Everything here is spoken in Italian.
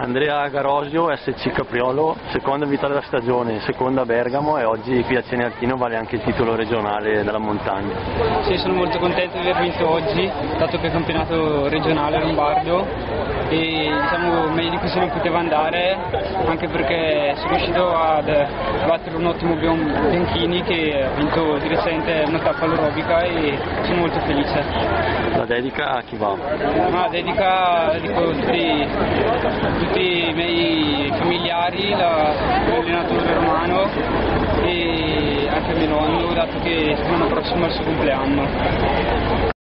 Andrea Garosio, SC Capriolo, seconda vittoria della stagione, seconda a Bergamo e oggi qui a Cenertino vale anche il titolo regionale della montagna. Sì, sono molto contento di aver vinto oggi, dato che è campionato regionale lombardo e diciamo meglio di così non poteva andare anche perché sono riuscito a battere un ottimo Bianchini che ha vinto di recente una tappa all'aerobica e sono molto felice. La dedica a chi va? Ma la dedica dedico a tutti, i miei familiari, l'allenatore romano e anche a mio nonno dato che settimana prossima è il suo compleanno.